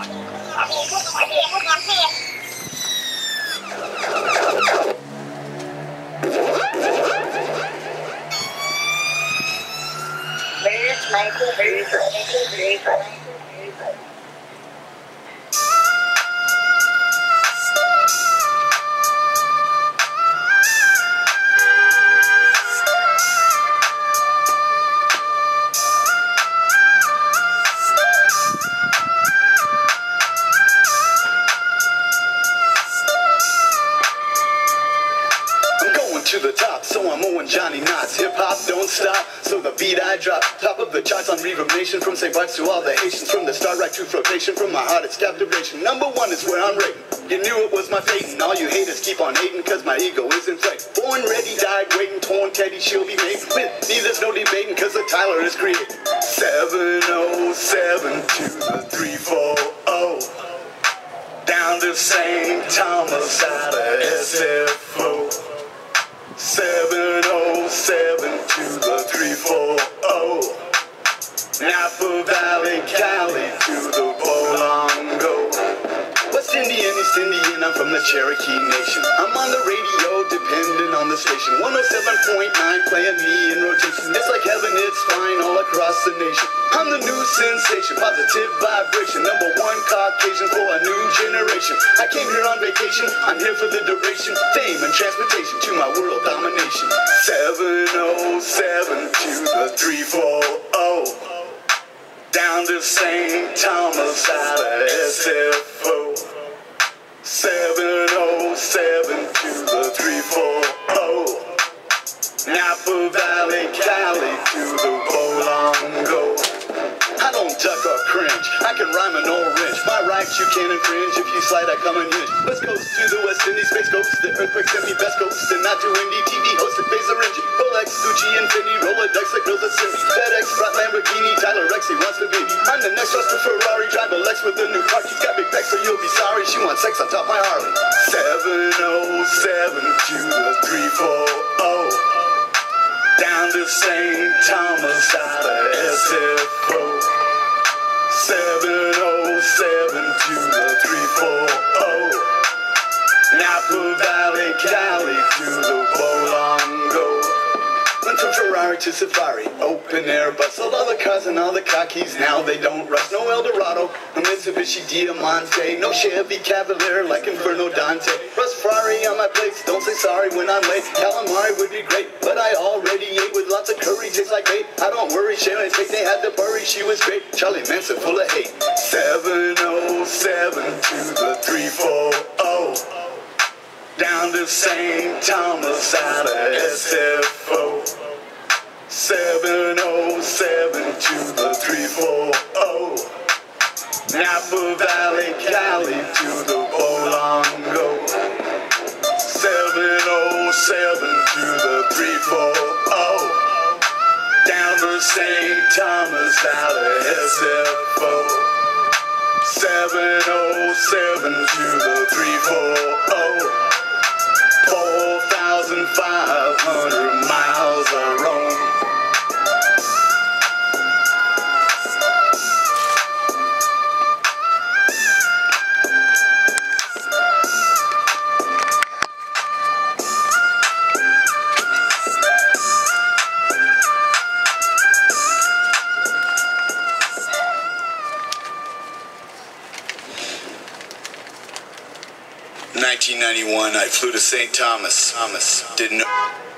Please, Michael, please, Michael, please, Michael. I'm Owen Johnny Knots. Hip hop don't stop, so the beat I drop. Top of the charts on Reverb Nation, from St. Bart's to all the Haitians, from the start right to flotation, from my heart it's captivation. Number one is where I'm rating. You knew it was my fate, and all you haters keep on hating, cause my ego is inflated. Born ready, died waiting, torn Teddy, she'll be made. With me, there's no debating, cause the Tyler is created. 707 to the 340 down to St. Thomas out of SFO. 707 to the 340. Napa Valley, Cali to the Bolongo. West Indian, East Indian, I'm from the Cherokee Nation. I'm on the radio, depending on the station. 107.9, playing me in rotation. It's like heaven, it's fine all across the nation. I'm the new sensation, positive vibration. Number one Caucasian for a new generation. I came here on vacation, I'm here for the duration. Fame and transportation to my world. 707 to the 340 down to St. Thomas out of SFO. 707 to the 340. Napa Valley, Cali to the Bolongo. I don't duck or cringe. I can rhyme an orange. My rights you can't infringe. If you slide, I come and hinge. West Coast to the West Indies, Space Coast. The earthquake sent me best coast. And not too windy. TV hosted Tyler Rex, he wants to be. I'm the next Ruster Ferrari. Drive a Lex with a new car. She's got big back, so you'll be sorry. She wants sex on top my Harley. 707 to the 340 down to St. Thomas out of SFO. 707 to the 340. To Safari, open air bus. All the cars and all the khakis, now they don't rust. No Eldorado, no Mitsubishi Diamante. No Chevy Cavalier like Inferno Dante. Russ Ferrari on my plates, don't say sorry when I'm late. Calamari would be great, but I already ate with lots of curry, tastes like bait. I don't worry, Sharon Tate, they had the bury, she was great. Charlie Manson full of hate. 707 to the 340 down to St. Thomas out of SFO. 707 to the 340. Napa Valley, Cali to the Bolongo. 707 to the 340. Down to St. Thomas out of SFO. 707 to 1991, I flew to St. Thomas. Thomas didn't. know.